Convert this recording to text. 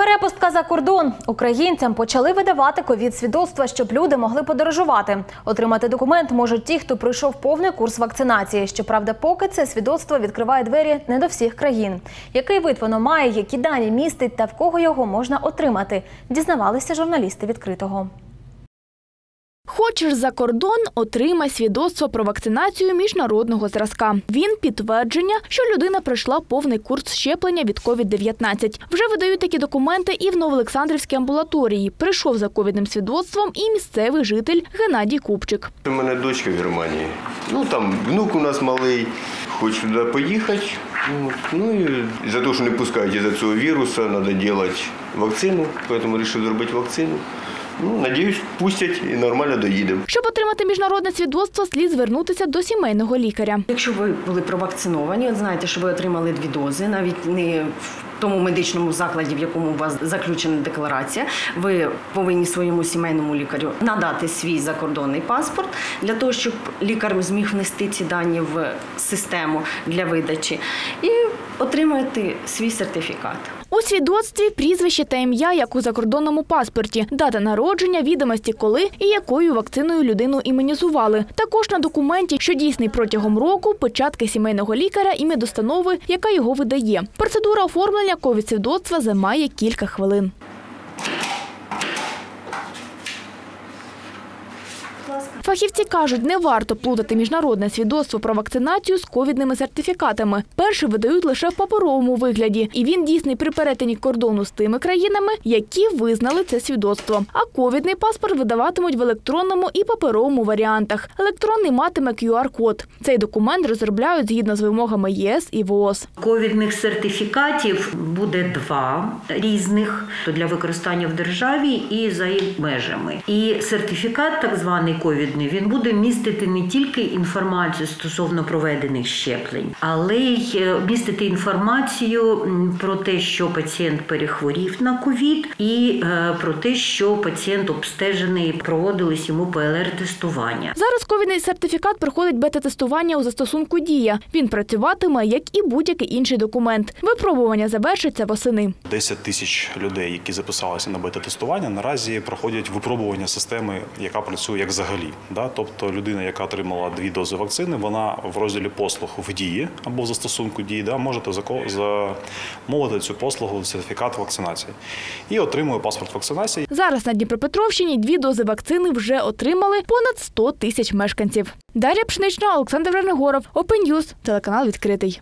Перепустка за кордон. Українцям почали видавати ковід-свідоцтва, щоб люди могли подорожувати. Отримати документ можуть ті, хто пройшов повний курс вакцинації. Щоправда, поки це свідоцтво відкриває двері не до всіх країн. Який вид воно має, які дані містить та в кого його можна отримати, дізнавалися журналісти відкритого. Хочеш за кордон, отримай свідоцтво про вакцинацію міжнародного зразка. Він підтвердження, що людина пройшла повний курс щеплення від COVID-19. Вже видають такі документи і в Новоолександрівській амбулаторії. Прийшов за ковідним свідоцтвом і місцевий житель Геннадій Купчик. У мене дочка в Германії. Ну там внук у нас малий, хоче туди поїхати. Ну, і за те, що не пускають із-за цього вірусу, треба робити вакцину, тому вирішив зробити вакцину. Ну, надіюсь, пустять і нормально доїдемо. Щоб отримати міжнародне свідоцтво, слід звернутися до сімейного лікаря. Якщо ви були провакциновані, от знаєте, що ви отримали дві дози, навіть не в тому медичному закладі, в якому у вас заключена декларація, ви повинні своєму сімейному лікарю надати свій закордонний паспорт для того, щоб лікар зміг внести ці дані в систему для видачі і отримати свій сертифікат. У свідоцтві прізвище та ім'я, як у закордонному паспорті, дата народження, відомості, коли і якою вакциною людину імунізували. Також на документі, що дійсний протягом року, печатки сімейного лікаря і медустанови, яка його видає. Процедура оформлення ковід-свідоцтва займає кілька хвилин. Фахівці кажуть, не варто плутати міжнародне свідоцтво про вакцинацію з ковідними сертифікатами. Перший видають лише в паперовому вигляді, і він дійсний при перетині кордону з тими країнами, які визнали це свідоцтво. А ковідний паспорт видаватимуть в електронному і паперовому варіантах. Електронний матиме QR-код. Цей документ розробляють згідно з вимогами ЄС і ВООЗ. Ковідних сертифікатів буде два різних для використання в державі і за її межами. І сертифікат, так званий ковідний, він буде містити не тільки інформацію стосовно проведених щеплень, але й е, містити інформацію про те, що пацієнт перехворів на ковід, і е, про те, що пацієнт обстежений, проводились йому ПЛР-тестування. Зараз ковідний сертифікат проходить бета-тестування у застосунку Дія. Він працюватиме як і будь-який інший документ. Випробування завершиться восени. 10 тисяч людей, які записалися на бета-тестування, наразі проходять випробування системи, яка працює як взагалі. Да? Тобто людина, яка отримала дві дози вакцини, вона в розділі послуг в дії або в застосунку дії, да, зако- замовити цю послугу сертифікат вакцинації і отримує паспорт вакцинації. Зараз на Дніпропетровщині дві дози вакцини вже отримали понад 100 тисяч мешканців. Дар'я Пшнична, Олександр Ренегоров, Open телеканал відкритий.